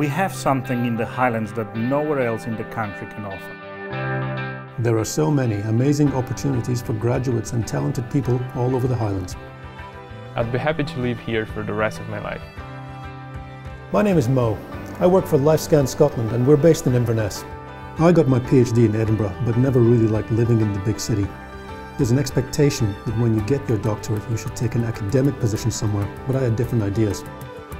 We have something in the Highlands that nowhere else in the country can offer. There are so many amazing opportunities for graduates and talented people all over the Highlands. I'd be happy to live here for the rest of my life. My name is Mo. I work for LifeScan Scotland and we're based in Inverness. I got my PhD in Edinburgh but never really liked living in the big city. There's an expectation that when you get your doctorate you should take an academic position somewhere, but I had different ideas.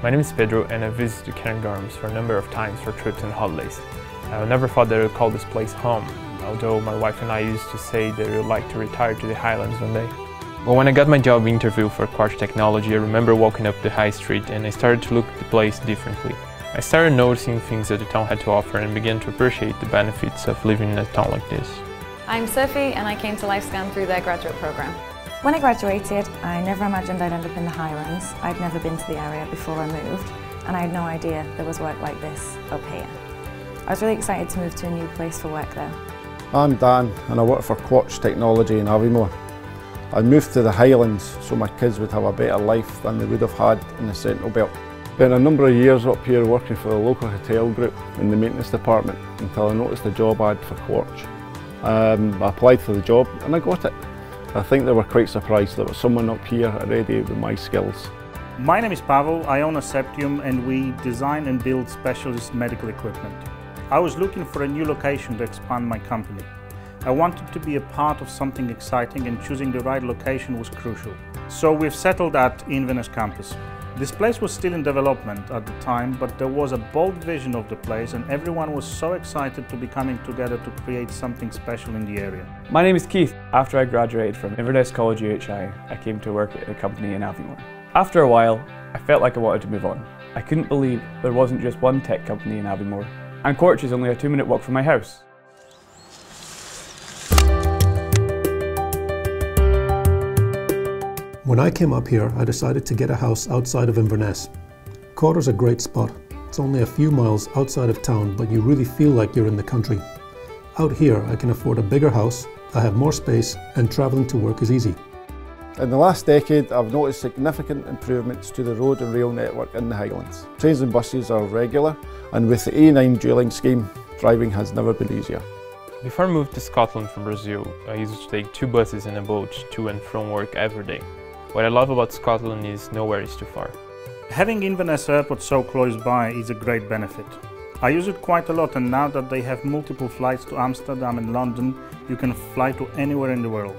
My name is Pedro and I visited Cairngorms for a number of times for trips and holidays. I never thought that I would call this place home, although my wife and I used to say that we would like to retire to the Highlands one day. But when I got my job interview for Quartz Technology, I remember walking up the high street and I started to look at the place differently. I started noticing things that the town had to offer and began to appreciate the benefits of living in a town like this. I'm Sophie and I came to LifeScan through their graduate programme. When I graduated, I never imagined I'd end up in the Highlands. I'd never been to the area before I moved, and I had no idea there was work like this up here. I was really excited to move to a new place for work though. I'm Dan and I work for Quartz Technology in Aviemore. I moved to the Highlands so my kids would have a better life than they would have had in the Central Belt. Spent a number of years up here working for the local hotel group in the maintenance department until I noticed a job ad for Quartz. Um, I applied for the job and I got it. I think they were quite surprised there was someone up here already with my skills. My name is Pavel, I own Aseptium and we design and build specialist medical equipment. I was looking for a new location to expand my company. I wanted to be a part of something exciting and choosing the right location was crucial. So we've settled at Inverness campus. This place was still in development at the time, but there was a bold vision of the place and everyone was so excited to be coming together to create something special in the area. My name is Keith. After I graduated from Inverness College UHI, I came to work at a company in Aviemore. After a while, I felt like I wanted to move on. I couldn't believe there wasn't just one tech company in Aviemore, and Quartz is only a two minute walk from my house. When I came up here, I decided to get a house outside of Inverness. Cawdor's a great spot. It's only a few miles outside of town, but you really feel like you're in the country. Out here, I can afford a bigger house, I have more space, and travelling to work is easy. In the last decade, I've noticed significant improvements to the road and rail network in the Highlands. Trains and buses are regular, and with the A9 dualling scheme, driving has never been easier. Before I moved to Scotland from Brazil, I used to take two buses and a boat to and from work every day. What I love about Scotland is nowhere is too far. Having Inverness Airport so close by is a great benefit. I use it quite a lot and now that they have multiple flights to Amsterdam and London, you can fly to anywhere in the world.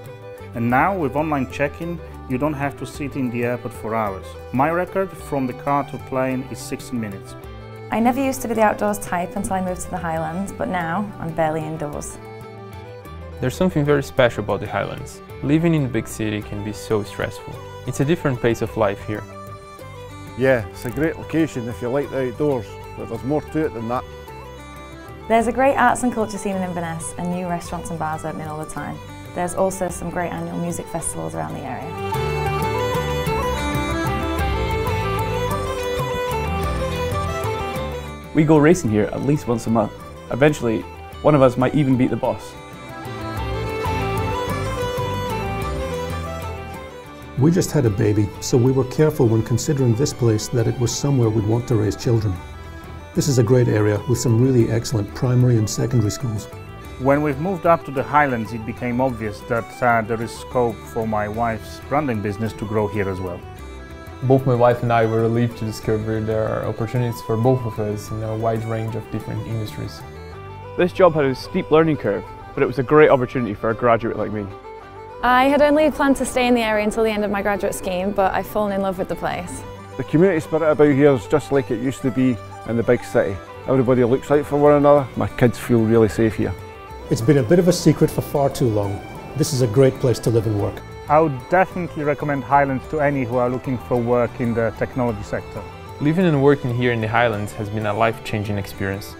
And now with online check-in, you don't have to sit in the airport for hours. My record from the car to plane is 16 minutes. I never used to be the outdoors type until I moved to the Highlands, but now I'm barely indoors. There's something very special about the Highlands. Living in a big city can be so stressful. It's a different pace of life here. Yeah, it's a great location if you like the outdoors, but there's more to it than that. There's a great arts and culture scene in Inverness and new restaurants and bars opening all the time. There's also some great annual music festivals around the area. We go racing here at least once a month. Eventually, one of us might even beat the boss. We just had a baby, so we were careful when considering this place that it was somewhere we'd want to raise children. This is a great area with some really excellent primary and secondary schools. When we've moved up to the Highlands, it became obvious that uh, there is scope for my wife's branding business to grow here as well. Both my wife and I were relieved to discover there are opportunities for both of us in a wide range of different industries. This job had a steep learning curve, but it was a great opportunity for a graduate like me. I had only planned to stay in the area until the end of my graduate scheme, but I've fallen in love with the place. The community spirit about here is just like it used to be in the big city. Everybody looks out for one another. My kids feel really safe here. It's been a bit of a secret for far too long. This is a great place to live and work. I would definitely recommend Highlands to any who are looking for work in the technology sector. Living and working here in the Highlands has been a life-changing experience.